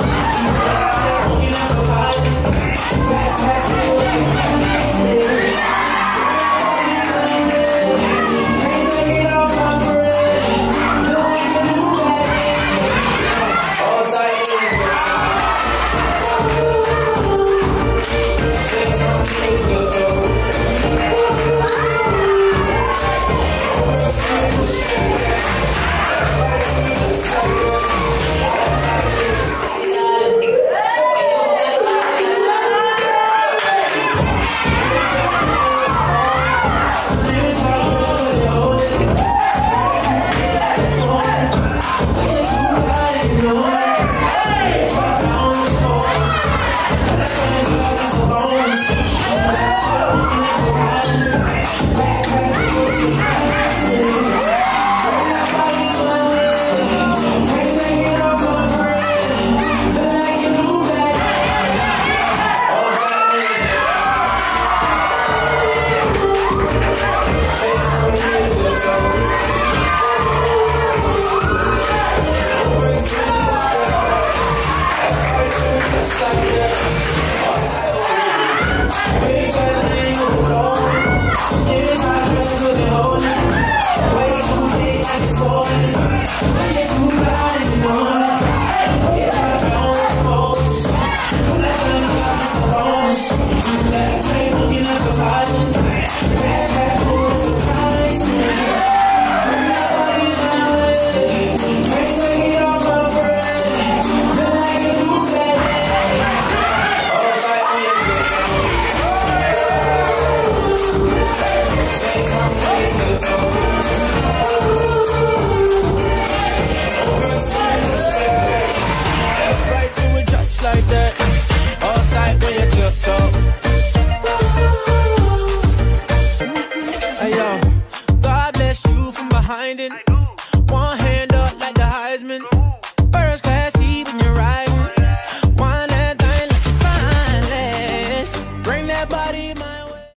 Yes.